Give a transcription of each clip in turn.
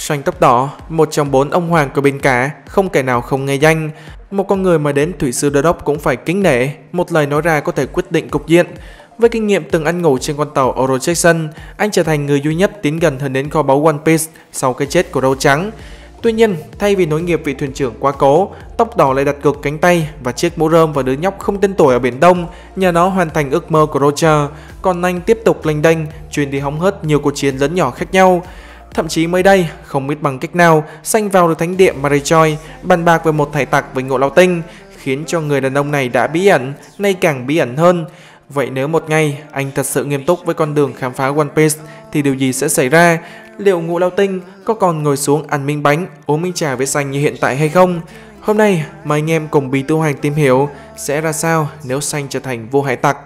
Xoanh tóc đỏ, một trong bốn ông hoàng của bên cả, không kẻ nào không nghe danh. Một con người mà đến thủy sư đô đốc cũng phải kính nể, một lời nói ra có thể quyết định cục diện. Với kinh nghiệm từng ăn ngủ trên con tàu Euro Jackson, anh trở thành người duy nhất tiến gần hơn đến kho báu One Piece sau cái chết của Râu Trắng. Tuy nhiên, thay vì nối nghiệp vị thuyền trưởng quá cố, tóc đỏ lại đặt cược cánh tay và chiếc mũ rơm vào đứa nhóc không tên tuổi ở Biển Đông, nhờ nó hoàn thành ước mơ của Roger. Còn anh tiếp tục lênh đênh, truyền đi hóng hớt nhiều cuộc chiến lớn nhỏ khác nhau. Thậm chí mới đây, không biết bằng cách nào, sanh vào được thánh địa Marichoy, bàn bạc với một thải tặc với ngộ lao tinh, khiến cho người đàn ông này đã bí ẩn, nay càng bí ẩn hơn. Vậy nếu một ngày anh thật sự nghiêm túc với con đường khám phá One Piece thì điều gì sẽ xảy ra? Liệu ngũ lao tinh có còn ngồi xuống ăn minh bánh, uống minh trà với xanh như hiện tại hay không? Hôm nay mời anh em cùng Bí Tu Hành tìm hiểu sẽ ra sao nếu xanh trở thành vua hải tặc.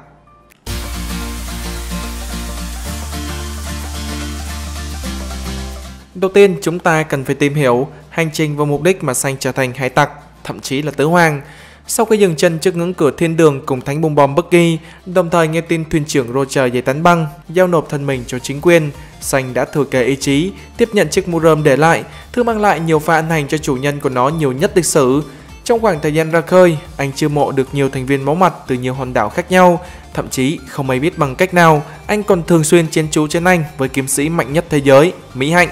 Đầu tiên chúng ta cần phải tìm hiểu hành trình và mục đích mà xanh trở thành hải tặc, thậm chí là tứ hoàng. Sau khi dừng chân trước ngưỡng cửa thiên đường cùng thánh bom bom Bucky, đồng thời nghe tin thuyền trưởng Roger giấy tán băng, giao nộp thân mình cho chính quyền, Xanh đã thừa kế ý chí, tiếp nhận chiếc mũ rơm để lại, thứ mang lại nhiều pha ăn hành cho chủ nhân của nó nhiều nhất lịch sử. Trong khoảng thời gian ra khơi, anh chiêu mộ được nhiều thành viên máu mặt từ nhiều hòn đảo khác nhau, thậm chí không ai biết bằng cách nào, anh còn thường xuyên chiến chú trên anh với kiếm sĩ mạnh nhất thế giới, Mỹ Hạnh.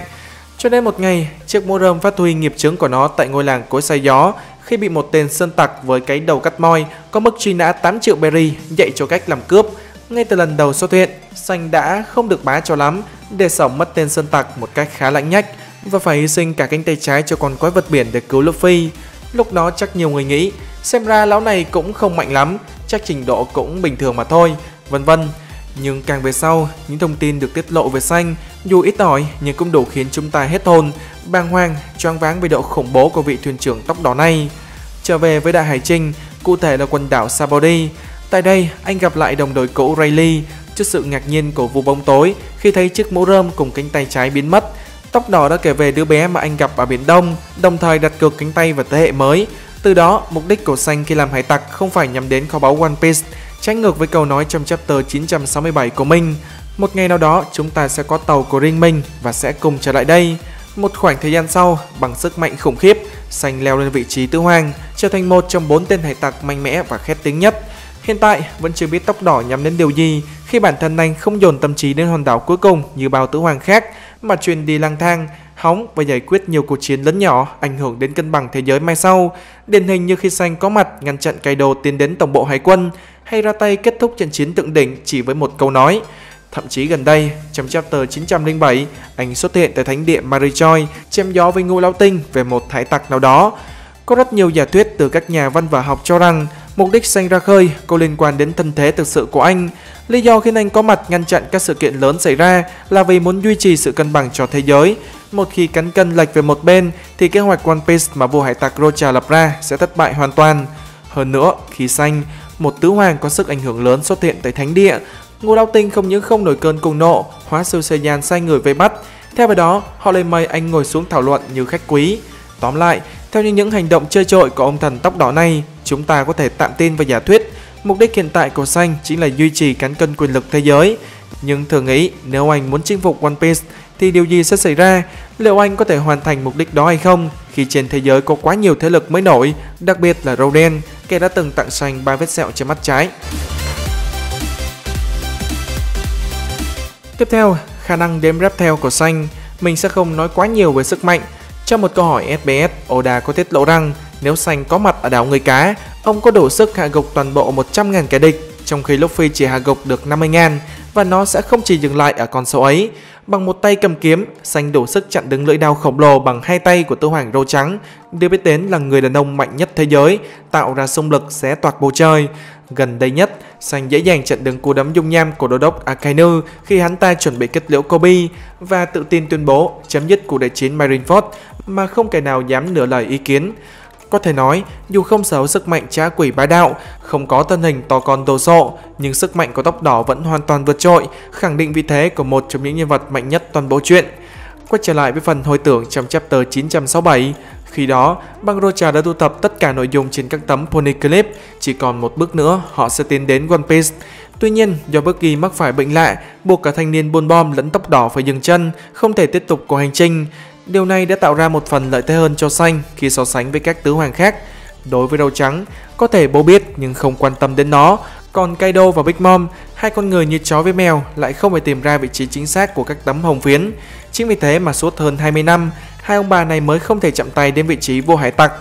Cho nên một ngày, chiếc mô rơm phát huy nghiệp chướng của nó tại ngôi làng cối say gió khi bị một tên sơn tặc với cái đầu cắt moi có mức truy nã 8 triệu berry dạy cho cách làm cướp. Ngay từ lần đầu xuất hiện, Xanh đã không được bá cho lắm để sống mất tên sơn tặc một cách khá lãnh nhách và phải hy sinh cả cánh tay trái cho con quái vật biển để cứu Luffy. Lúc đó chắc nhiều người nghĩ, xem ra lão này cũng không mạnh lắm, chắc trình độ cũng bình thường mà thôi, vân vân. Nhưng càng về sau, những thông tin được tiết lộ về xanh, dù ít ỏi nhưng cũng đủ khiến chúng ta hết hồn, bàng hoàng, choáng váng về độ khủng bố của vị thuyền trưởng tóc đỏ này. Trở về với đại hải trình, cụ thể là quần đảo Sabody. Tại đây, anh gặp lại đồng đội cũ Rayleigh trước sự ngạc nhiên của vụ bóng tối khi thấy chiếc mũ rơm cùng cánh tay trái biến mất. Tóc đỏ đã kể về đứa bé mà anh gặp ở Biển Đông, đồng thời đặt cược cánh tay vào thế hệ mới. Từ đó, mục đích của xanh khi làm hải tặc không phải nhắm đến kho báu One Piece, trái ngược với câu nói trong chapter 967 của mình. Một ngày nào đó, chúng ta sẽ có tàu của riêng mình và sẽ cùng trở lại đây. Một khoảng thời gian sau, bằng sức mạnh khủng khiếp, xanh leo lên vị trí tứ hoàng, trở thành một trong bốn tên hải tặc mạnh mẽ và khét tiếng nhất. Hiện tại vẫn chưa biết tóc đỏ nhắm đến điều gì khi bản thân anh không dồn tâm trí đến hòn đảo cuối cùng như bao tứ hoàng khác mà truyền đi lang thang, hóng và giải quyết nhiều cuộc chiến lớn nhỏ ảnh hưởng đến cân bằng thế giới mai sau. Điển hình như khi xanh có mặt ngăn chặn Kaido tiến đến tổng bộ hải quân hay ra tay kết thúc trận chiến tượng đỉnh chỉ với một câu nói. Thậm chí gần đây, trong chapter 907, anh xuất hiện tại thánh địa Marichoy, chém gió với ngũ lão tinh về một thái tặc nào đó. Có rất nhiều giả thuyết từ các nhà văn và học cho rằng Mục đích xanh ra khơi có liên quan đến thân thế thực sự của anh. Lý do khiến anh có mặt ngăn chặn các sự kiện lớn xảy ra là vì muốn duy trì sự cân bằng cho thế giới. Một khi cắn cân lệch về một bên thì kế hoạch One Piece mà vua hải tặc Rocha lập ra sẽ thất bại hoàn toàn. Hơn nữa, khi xanh, một tứ hoàng có sức ảnh hưởng lớn xuất hiện tại thánh địa. Ngô Đao Tinh không những không nổi cơn cùng nộ, hóa sư Saiyan sai người vây bắt. Theo vào đó, họ lên mời anh ngồi xuống thảo luận như khách quý. Tóm lại, theo như những hành động chơi trội của ông thần tóc đỏ này, chúng ta có thể tạm tin và giả thuyết mục đích hiện tại của xanh chính là duy trì cán cân quyền lực thế giới. Nhưng thường nghĩ nếu anh muốn chinh phục One Piece thì điều gì sẽ xảy ra? Liệu anh có thể hoàn thành mục đích đó hay không? Khi trên thế giới có quá nhiều thế lực mới nổi, đặc biệt là Roden, kẻ đã từng tặng xanh ba vết sẹo trên mắt trái. Tiếp theo, khả năng đếm rep theo của xanh, mình sẽ không nói quá nhiều về sức mạnh trong một câu hỏi SBS, Oda có tiết lộ rằng nếu Xanh có mặt ở đảo người cá, ông có đủ sức hạ gục toàn bộ 100.000 kẻ địch, trong khi Luffy chỉ hạ gục được 50.000 và nó sẽ không chỉ dừng lại ở con số ấy. Bằng một tay cầm kiếm, Xanh đủ sức chặn đứng lưỡi đao khổng lồ bằng hai tay của Tư Hoàng Râu Trắng, được biết đến là người đàn ông mạnh nhất thế giới, tạo ra xung lực xé toạc bầu trời. Gần đây nhất, Xanh dễ dàng chặn đứng cú đấm dung nham của đô đốc Akainu khi hắn ta chuẩn bị kết liễu Kobe và tự tin tuyên bố chấm dứt cuộc đại chiến Marineford mà không kẻ nào dám nửa lời ý kiến. Có thể nói, dù không sở hữu sức mạnh trá quỷ bá đạo, không có thân hình to con đồ sộ, nhưng sức mạnh của tóc đỏ vẫn hoàn toàn vượt trội, khẳng định vị thế của một trong những nhân vật mạnh nhất toàn bộ truyện. Quay trở lại với phần hồi tưởng trong chapter 967, khi đó, băng Rocha đã thu thập tất cả nội dung trên các tấm pony clip, chỉ còn một bước nữa họ sẽ tiến đến One Piece. Tuy nhiên, do Bucky mắc phải bệnh lạ, buộc cả thanh niên buôn bom lẫn tóc đỏ phải dừng chân, không thể tiếp tục cuộc hành trình. Điều này đã tạo ra một phần lợi thế hơn cho xanh khi so sánh với các tứ hoàng khác. Đối với râu trắng, có thể bố biết nhưng không quan tâm đến nó, còn Kaido và Big Mom, hai con người như chó với mèo lại không phải tìm ra vị trí chính xác của các tấm hồng phiến. Chính vì thế mà suốt hơn 20 năm, hai ông bà này mới không thể chạm tay đến vị trí vua hải tặc.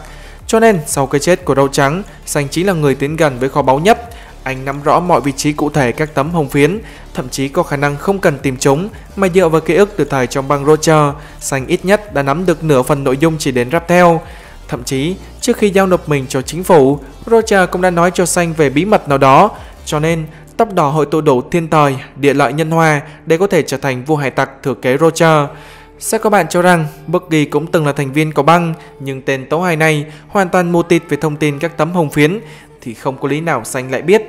Cho nên, sau cái chết của râu trắng, Sành chính là người tiến gần với kho báu nhất. Anh nắm rõ mọi vị trí cụ thể các tấm hồng phiến, thậm chí có khả năng không cần tìm chúng mà dựa vào ký ức từ thời trong băng Roger, Sành ít nhất đã nắm được nửa phần nội dung chỉ đến rap theo. Thậm chí, trước khi giao nộp mình cho chính phủ, Roger cũng đã nói cho Xanh về bí mật nào đó, cho nên tóc đỏ hội tụ đủ thiên thời, địa lợi nhân hòa để có thể trở thành vua hải tặc thừa kế Roger. Sẽ có bạn cho rằng Bucky cũng từng là thành viên của băng, nhưng tên tấu hài này hoàn toàn mù tịt về thông tin các tấm hồng phiến thì không có lý nào Xanh lại biết.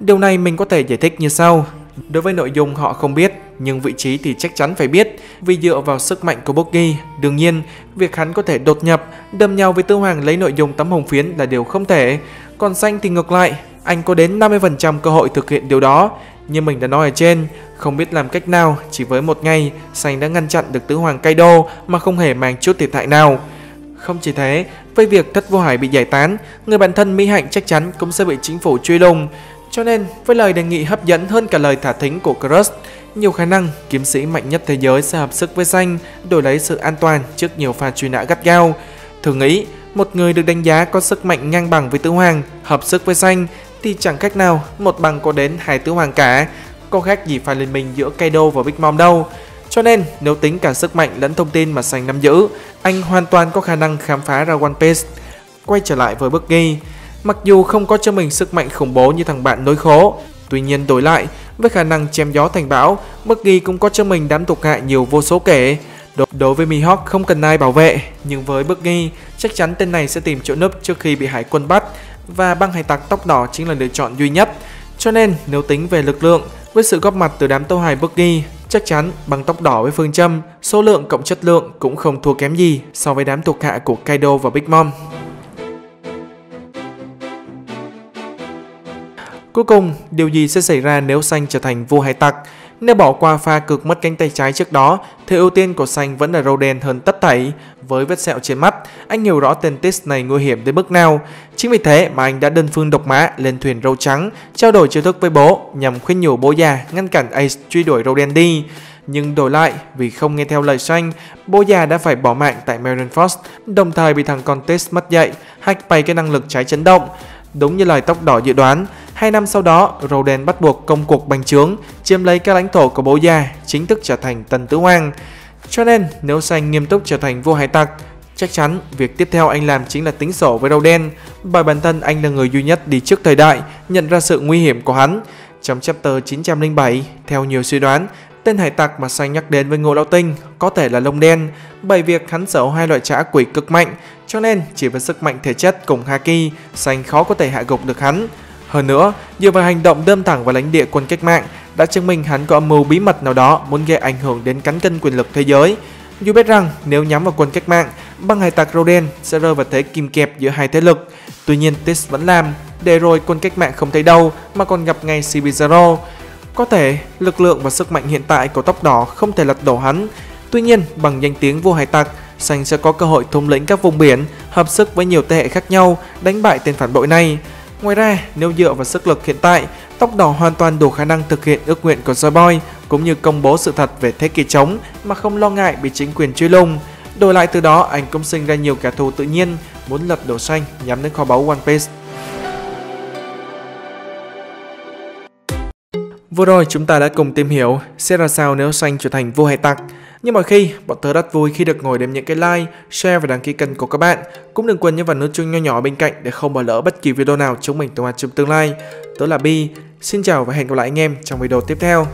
Điều này mình có thể giải thích như sau. Đối với nội dung họ không biết, nhưng vị trí thì chắc chắn phải biết vì dựa vào sức mạnh của Bucky, Đương nhiên, việc hắn có thể đột nhập, đâm nhau với Tư Hoàng lấy nội dung tấm hồng phiến là điều không thể. Còn Xanh thì ngược lại, anh có đến 50% cơ hội thực hiện điều đó. Như mình đã nói ở trên, không biết làm cách nào, chỉ với một ngày, Sành đã ngăn chặn được Tứ Hoàng Kaido mà không hề mang chút thiệt hại nào. Không chỉ thế, với việc thất vô hải bị giải tán, người bạn thân Mỹ Hạnh chắc chắn cũng sẽ bị chính phủ truy lùng. Cho nên, với lời đề nghị hấp dẫn hơn cả lời thả thính của Crush, nhiều khả năng kiếm sĩ mạnh nhất thế giới sẽ hợp sức với Xanh, đổi lấy sự an toàn trước nhiều pha truy nã gắt gao. Thử nghĩ, một người được đánh giá có sức mạnh ngang bằng với Tứ Hoàng, hợp sức với Xanh thì chẳng cách nào một bằng có đến hai Tứ Hoàng cả. Có khác gì phải liên minh giữa Kaido và Big Mom đâu. Cho nên, nếu tính cả sức mạnh lẫn thông tin mà Sành nắm giữ, anh hoàn toàn có khả năng khám phá ra One Piece. Quay trở lại với Buggy, mặc dù không có cho mình sức mạnh khủng bố như thằng bạn nối khố, tuy nhiên đổi lại, với khả năng chém gió thành bão, Buggy cũng có cho mình đám thuộc hạ nhiều vô số kể. Đối với Mihawk không cần ai bảo vệ, nhưng với Buggy, chắc chắn tên này sẽ tìm chỗ núp trước khi bị hải quân bắt, và băng hải tặc tóc đỏ chính là lựa chọn duy nhất. Cho nên, nếu tính về lực lượng, với sự góp mặt từ đám tâu hài Buggy, chắc chắn bằng tóc đỏ với phương châm, số lượng cộng chất lượng cũng không thua kém gì so với đám thuộc hạ của Kaido và Big Mom. Cuối cùng, điều gì sẽ xảy ra nếu Xanh trở thành vua hải tặc? Nếu bỏ qua pha cực mất cánh tay trái trước đó, thì ưu tiên của Xanh vẫn là Roden hơn tất thảy. Với vết sẹo trên mắt, anh hiểu rõ tên Tis này nguy hiểm đến mức nào. Chính vì thế mà anh đã đơn phương độc mã lên thuyền râu trắng, trao đổi chiêu thức với bố nhằm khuyên nhủ bố già ngăn cản Ace truy đuổi Roden đi. Nhưng đổi lại, vì không nghe theo lời Xanh, bố già đã phải bỏ mạng tại Marineford, đồng thời bị thằng con Tis mất dậy, hack bay cái năng lực trái chấn động. Đúng như lời tóc đỏ dự đoán, hai năm sau đó, Roden bắt buộc công cuộc bành trướng, chiếm lấy các lãnh thổ của bố già, chính thức trở thành tần tứ hoàng. Cho nên, nếu Xanh nghiêm túc trở thành vua hải tặc, chắc chắn việc tiếp theo anh làm chính là tính sổ với Roden, bởi bản thân anh là người duy nhất đi trước thời đại, nhận ra sự nguy hiểm của hắn. Trong chapter 907, theo nhiều suy đoán, tên hải tặc mà Xanh nhắc đến với Ngô Lão Tinh có thể là lông đen, bởi việc hắn sở hai loại trả quỷ cực mạnh, cho nên chỉ với sức mạnh thể chất cùng Haki, Xanh khó có thể hạ gục được hắn. Hơn nữa, nhiều vào hành động đâm thẳng vào lãnh địa quân cách mạng đã chứng minh hắn có âm mưu bí mật nào đó muốn gây ảnh hưởng đến cán cân quyền lực thế giới. Dù biết rằng nếu nhắm vào quân cách mạng, băng hải tặc Roden sẽ rơi vào thế kìm kẹp giữa hai thế lực. Tuy nhiên Tis vẫn làm, để rồi quân cách mạng không thấy đâu mà còn gặp ngay Cibizaro. Có thể lực lượng và sức mạnh hiện tại của tóc đỏ không thể lật đổ hắn. Tuy nhiên bằng danh tiếng vua hải tặc, Xanh sẽ có cơ hội thống lĩnh các vùng biển, hợp sức với nhiều thế hệ khác nhau, đánh bại tên phản bội này. Ngoài ra, nếu dựa vào sức lực hiện tại, tóc đỏ hoàn toàn đủ khả năng thực hiện ước nguyện của Joy Boy cũng như công bố sự thật về thế kỷ trống mà không lo ngại bị chính quyền truy lùng. Đổi lại từ đó, anh cũng sinh ra nhiều kẻ thù tự nhiên muốn lật đổ xanh nhắm đến kho báu One Piece. Vừa rồi chúng ta đã cùng tìm hiểu sẽ ra sao nếu xanh trở thành vua hải tặc. Như mọi khi, bọn tớ rất vui khi được ngồi đếm những cái like, share và đăng ký kênh của các bạn. Cũng đừng quên nhấn vào nút chuông nho nhỏ bên cạnh để không bỏ lỡ bất kỳ video nào chúng mình tung ra trong tương lai. Tớ là Bi, xin chào và hẹn gặp lại anh em trong video tiếp theo.